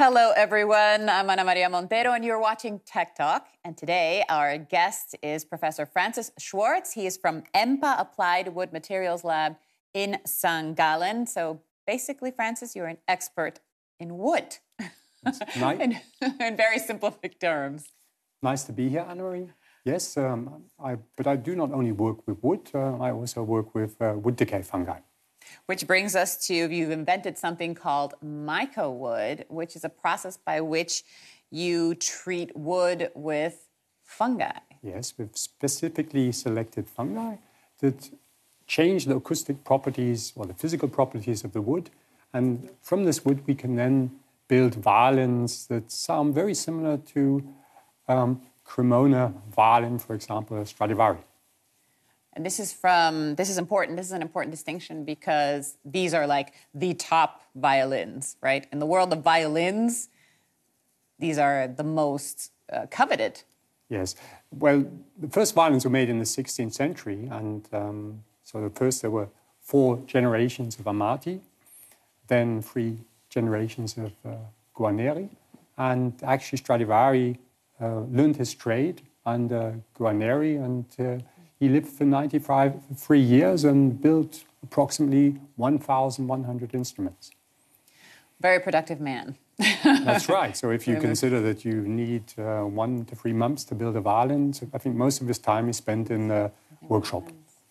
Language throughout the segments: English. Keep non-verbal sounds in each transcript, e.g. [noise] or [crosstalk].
Hello, everyone. I'm Ana Maria Montero, and you're watching Tech Talk. And today, our guest is Professor Francis Schwarze. He is from EMPA Applied Wood Materials Lab in St. Gallen. So basically, Francis, you're an expert in wood. Nice. [laughs] in, in very simplific terms. nice to be here, Ana Maria. Yes, um, I, but I do not only work with wood, uh, I also work with uh, wood decay fungi. Which brings us to you've invented something called mycowood, which is a process by which you treat wood with fungi. Yes, with specifically selected fungi that change the acoustic properties or the physical properties of the wood. And from this wood, we can then build violins that sound very similar to um, Cremona violin, for example, Stradivari. And this is from this is important. This is an important distinction because these are like the top violins, right? In the world of violins, these are the most uh, coveted. Yes. Well, the first violins were made in the 16th century, and um, so the first there were four generations of Amati, then three generations of uh, Guarneri, and actually Stradivari uh, learned his trade under Guarneri, and uh, he lived for 95 three years and built approximately 1,100 instruments. Very productive man. That's [laughs] right. So if you consider that you need uh, one to three months to build a violin, so I think most of his time is spent in the workshop.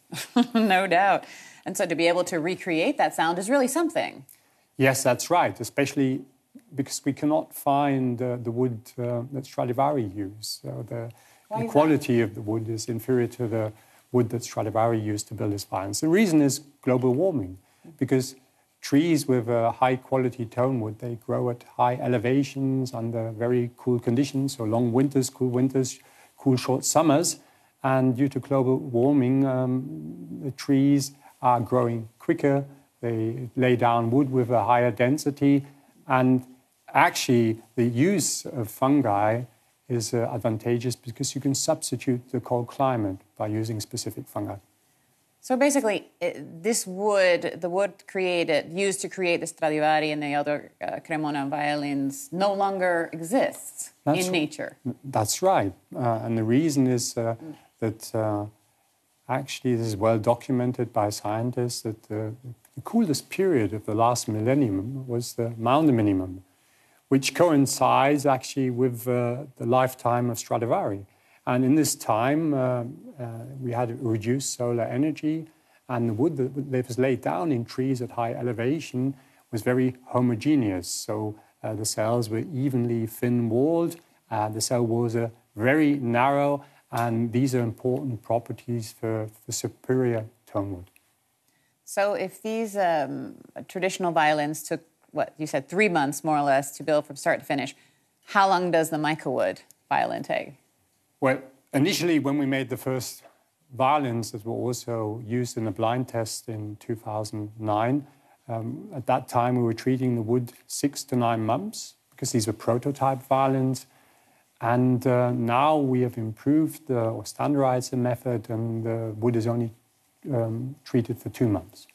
[laughs] no doubt. And so to be able to recreate that sound is really something. Yes, that's right. Especially because we cannot find uh, the wood uh, that Stradivari used. So the, The is that? quality of the wood is inferior to the wood that Stradivari used to build his violins. The reason is global warming, because trees with a high quality tone wood they grow at high elevations under very cool conditions, so long winters, cool winters, cool short summers. And due to global warming, um, the trees are growing quicker. They lay down wood with a higher density. And actually, the use of fungi is uh, advantageous because you can substitute the cold climate by using specific fungi. So basically, it, this wood, the wood created, used to create the Stradivari and the other uh, Cremona violins, no longer exists That's in nature. That's right. Uh, and the reason is uh, that uh, actually this is well documented by scientists that the, the coolest period of the last millennium was the Maunder minimum, which coincides actually with uh, the lifetime of Stradivari. And in this time, uh, uh, we had reduced solar energy, and the wood that was laid down in trees at high elevation was very homogeneous. So uh, the cells were evenly thin walled, uh, the cell walls are very narrow, and these are important properties for, for superior tone wood. So if these um, traditional violins took, what you said, three months more or less to build from start to finish, how long does the mycowood violin take? Well, initially, when we made the first violins that were also used in a blind test in 2009, um, at that time we were treating the wood six to nine months because these were prototype violins. And uh, now we have improved uh, or standardized the method, and the wood is only um, treated for two months.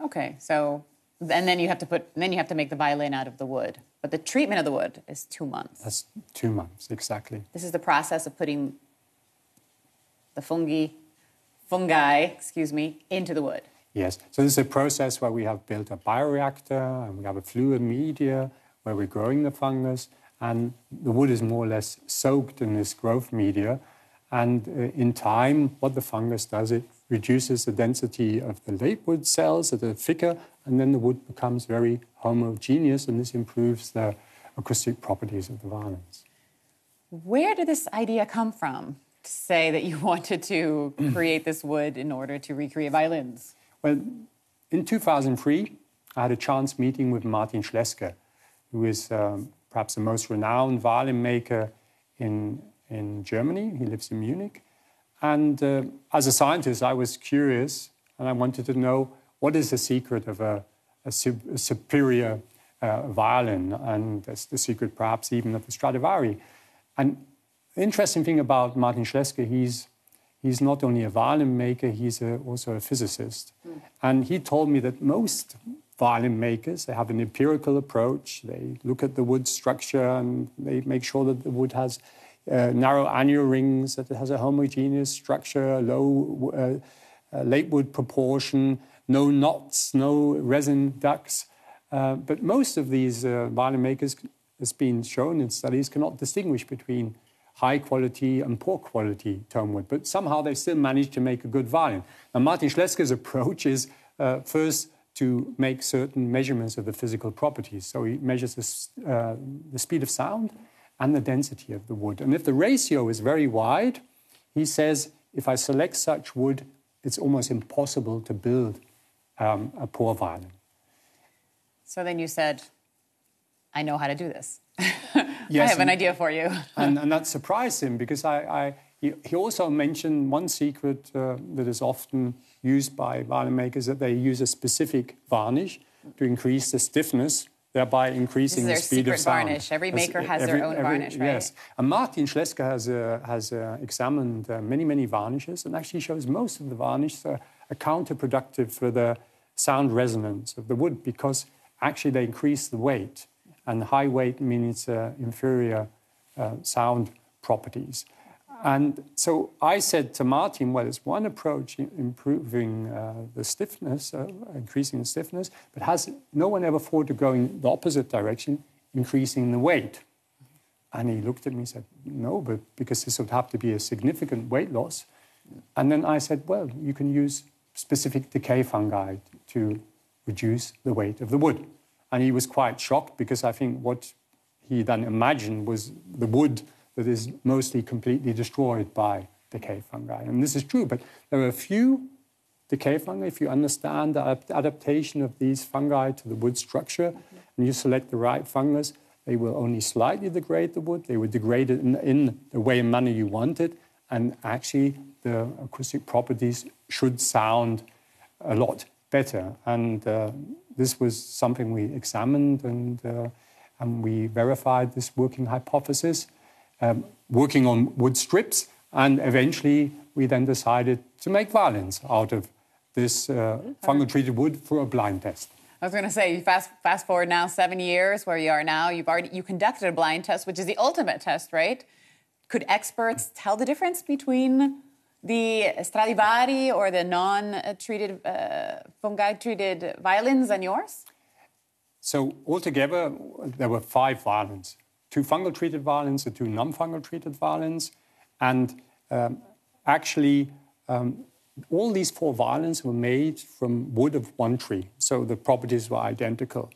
Okay, so and then you have to put, then you have to make the violin out of the wood. But the treatment of the wood is two months. That's two months, exactly. This is the process of putting the fungi, fungi, excuse me, into the wood. Yes. So this is a process where we have built a bioreactor and we have a fluid media where we're growing the fungus, and the wood is more or less soaked in this growth media. And uh, in time, what the fungus does, it reduces the density of the late wood cells that are thicker, and then the wood becomes very homogeneous, and this improves the acoustic properties of the violins. Where did this idea come from to say that you [laughs] wanted to create this wood in order to recreate violins? Well, in 2003, I had a chance meeting with Martin Schleske, who is um, perhaps the most renowned violin maker in, in Germany. He lives in Munich. And uh, as a scientist, I was curious and I wanted to know what is the secret of a, a, a superior uh, violin, and that's the secret perhaps even of the Stradivari. And the interesting thing about Martin Schleske, he's he's not only a violin maker, he's a, also a physicist. And he told me that most violin makers. They have an empirical approach. They look at the wood structure and they make sure that the wood has uh, narrow annular rings, that it has a homogeneous structure, low uh, uh, late wood proportion, no knots, no resin ducts. Uh, but most of these uh, violin makers, has been shown in studies, cannot distinguish between high quality and poor quality tone wood. But somehow they still manage to make a good violin. Now, Martin Schleske's approach is uh, first to make certain measurements of the physical properties. So he measures the, uh, the speed of sound and the density of the wood. And if the ratio is very wide, he says if I select such wood, it's almost impossible to build um, a poor violin. So then you said, I know how to do this. [laughs] yes, I have an idea for you. [laughs] and, and, that surprised him because I, I he, he, also mentioned one secret uh, that is often used by violin makers that they use a specific varnish to increase the stiffness, thereby increasing the speed of sound. varnish. Every maker has every, their own every, varnish, right? Yes. And Martin Schleske has, uh, has uh, examined uh, many, many varnishes and actually shows most of the varnishes are, are counterproductive for the sound resonance of the wood because actually they increase the weight. And high weight means uh, inferior uh, sound properties. And so I said to Martin, well, it's one approach improving uh, the stiffness, uh, increasing the stiffness, but has no one ever thought of going the opposite direction, increasing the weight? And he looked at me and said, no, but because this would have to be a significant weight loss. And then I said, well, you can use specific decay fungi to reduce the weight of the wood. And he was quite shocked because I think what he then imagined was the wood that is mostly completely destroyed by decay fungi. And this is true, but there are a few decay fungi. If you understand the adaptation of these fungi to the wood structure and you select the right fungus, they will only slightly degrade the wood. They will degrade it in, in the way and manner you want it. And actually, the acoustic properties should sound a lot better. And uh, this was something we examined and, uh, and we verified this working hypothesis um, working on wood strips. And eventually, we then decided to make violins out of this uh, fungal treated wood for a blind test. I was going to say, fast fast forward now seven years where you are now. You've already you conducted a blind test, which is the ultimate test, right? Could experts tell the difference between the Stradivari or the non-treated uh, fungi-treated violins and yours? So altogether, there were five violins two fungal treated violins and two non fungal treated violins. And um, actually, um, all these four violins were made from wood of one tree, so the properties were identical.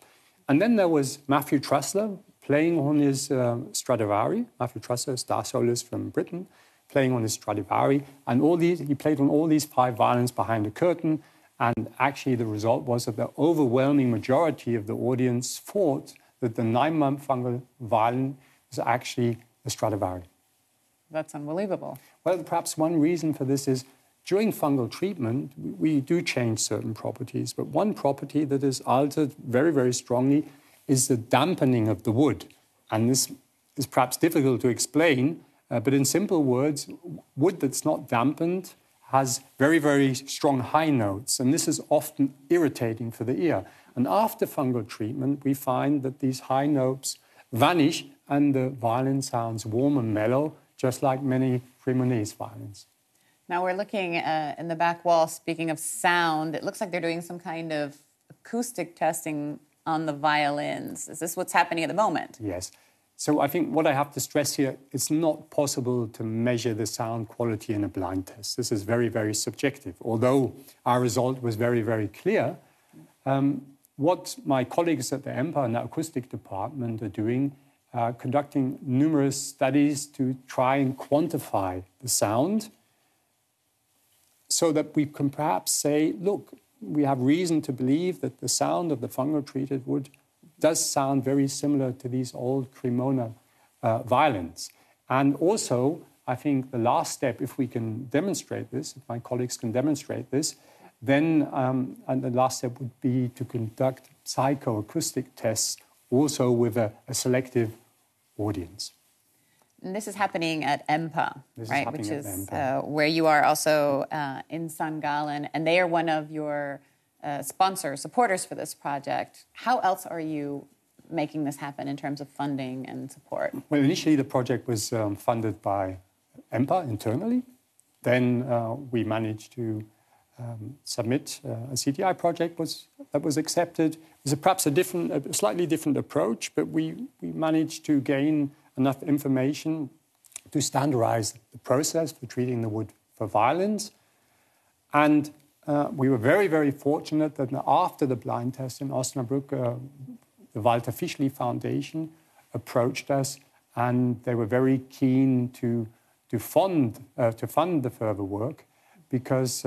And then there was Matthew Trusler playing on his uh, Stradivari. Matthew Trusler, star soloist from Britain, playing on his Stradivari. And all these, he played on all these five violins behind the curtain. And actually, the result was that the overwhelming majority of the audience thought that the nine-month fungal violin is actually a Stradivari. That's unbelievable. Well, perhaps one reason for this is during fungal treatment, we do change certain properties, but one property that is altered very, very strongly is the dampening of the wood. And this is perhaps difficult to explain, uh, but in simple words, wood that's not dampened has very, very strong high notes, and this is often irritating for the ear. And after fungal treatment, we find that these high notes vanish and the violin sounds warm and mellow, just like many Cremonese violins. Now we're looking uh, in the back wall, speaking of sound, it looks like they're doing some kind of acoustic testing on the violins. Is this what's happening at the moment? Yes. So I think what I have to stress here, it's not possible to measure the sound quality in a blind test. This is very, very subjective. Although our result was very, very clear, um, what my colleagues at the EMPA and the acoustic department are doing, uh, conducting numerous studies to try and quantify the sound so that we can perhaps say, look, we have reason to believe that the sound of the fungal treated wood does sound very similar to these old Cremona uh, violins. And also, I think the last step, if we can demonstrate this, if my colleagues can demonstrate this, then, um, and the last step would be to conduct psychoacoustic tests also with a, a selective audience. And this is happening at EMPA, this right? Is Which is uh, where you are also uh, in St. Gallen, and they are one of your uh, sponsors, supporters for this project. How else are you making this happen in terms of funding and support? Well, initially the project was um, funded by EMPA internally. Then uh, we managed to um, submit uh, a CTI project was, that was accepted. It was a, perhaps a different, a slightly different approach, but we, we managed to gain enough information to standardize the process for treating the wood for violins. And uh, we were very, very fortunate that after the blind test in Osnabrück, uh, the Walter Fischli Foundation approached us and they were very keen to, to, fund, uh, to fund the further work because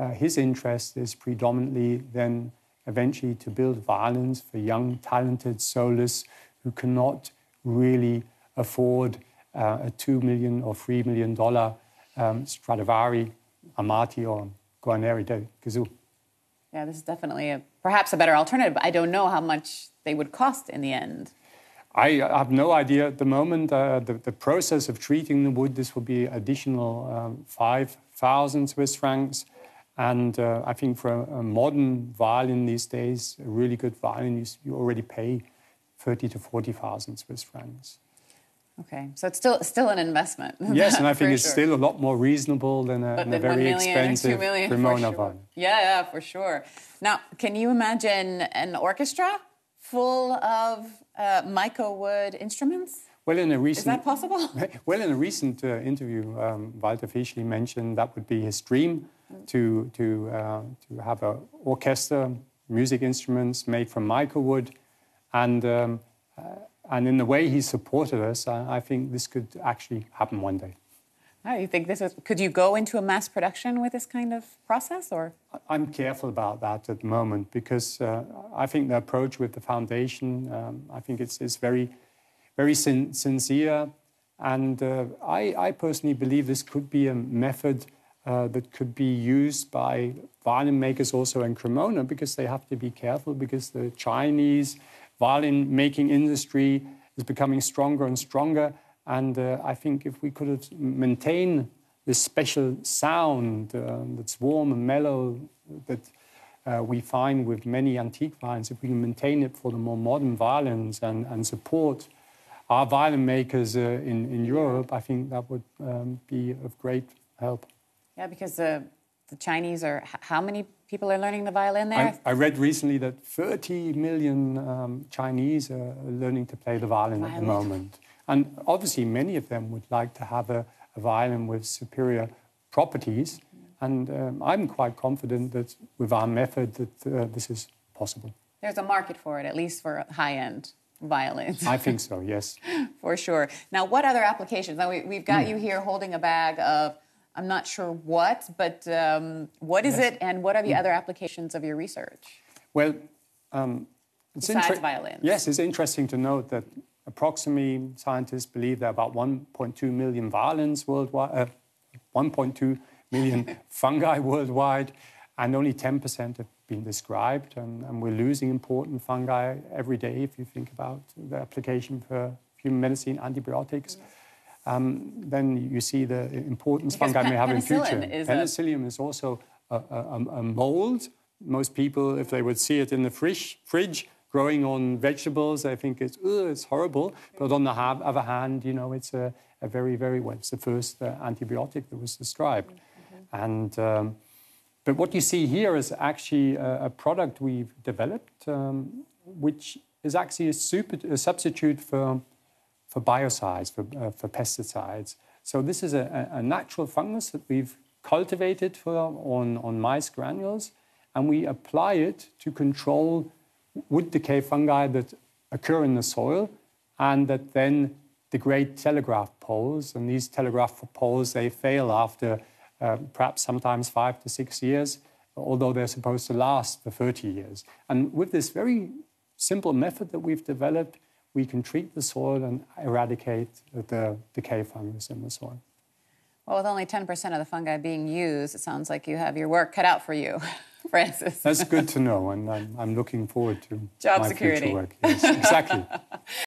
uh, his interest is predominantly then eventually to build violins for young, talented soloists who cannot really afford uh, a two million or three million dollar um, Stradivari, Amati, or Guarneri del Gesù. Yeah, this is definitely a, perhaps a better alternative. I don't know how much they would cost in the end. I have no idea at the moment. Uh, the, the, process of treating the wood, this will be additional um, 5,000 Swiss francs. And uh, I think for a, a, modern violin these days, a really good violin, you, you already pay 30 to 40,000 Swiss francs. Okay, so it's still still an investment. [laughs] Yes, and I think it's sure. still a lot more reasonable than a, than a very expensive Cremona sure. Yeah, yeah, for sure. Now, can you imagine an orchestra full of uh, mycowood instruments? Well, in a recent, is that possible? [laughs] Well, in a recent uh, interview, um, Walter Fischli mentioned that would be his dream to to uh, to have an orchestra, music instruments made from mycowood, and um, uh, and in the way he supported us, I, I think this could actually happen one day. Oh, you think this is? Could you go into a mass production with this kind of process, or? I'm careful about that at the moment because uh, I think the approach with the foundation, um, I think it's, it's very, very sin sincere, and uh, I, I, personally believe this could be a method uh, that could be used by violin makers also in Cremona because they have to be careful because the Chinese violin making industry is becoming stronger and stronger. And uh, I think if we could maintain this special sound uh, that's warm and mellow that uh, we find with many antique violins, if we can maintain it for the more modern violins and, and support our violin makers uh, in, in Europe, I think that would um, be of great help. Yeah, because the, the Chinese are, how many people are learning the violin there? I, I read recently that 30 million um, Chinese are learning to play the violin, violin, at the moment. And obviously, many of them would like to have a, a violin with superior properties. And um, I'm quite confident that with our method that uh, this is possible. There's a market for it, at least for high-end violins. I think [laughs] so, yes. for sure. Now, what other applications? Now, we, have got mm. you here holding a bag of I'm not sure what, but um, what is yes. it, and what are the mm. other applications of your research? Well, um, it's besides violins. Yes, it's interesting to note that approximately scientists believe there are about 1.2 million violins worldwide, uh, 1.2 million [laughs] fungi worldwide, and only 10% have been described. And, and, we're losing important fungi every day if you think about the application for human medicine, antibiotics. Mm um, then you see the importance because fungi may have in future. Is Penicillium a... is also a, a, a, mold. Most people, if they would see it in the fridge, fridge growing on vegetables, they think it's, it's horrible. But on the other hand, you know, it's a, a very, very well, it's the first uh, antibiotic that was described. Mm-hmm. And um, but what you see here is actually a, a product we've developed, um, which is actually a, super, a substitute for for biocides, for, uh, for pesticides. So this is a, a, natural fungus that we've cultivated for, on, on mice granules, and we apply it to control wood decay fungi that occur in the soil and that then degrade telegraph poles. And these telegraph poles, they fail after uh, perhaps sometimes five to six years, although they're supposed to last for 30 years. And with this very simple method that we've developed, we can treat the soil and eradicate the decay fungus in the soil. Well, with only 10% of the fungi being used, it sounds like you have your work cut out for you, [laughs] Francis. That's good to know, and I'm, I'm looking forward to job my security. future work. Yes, exactly. [laughs]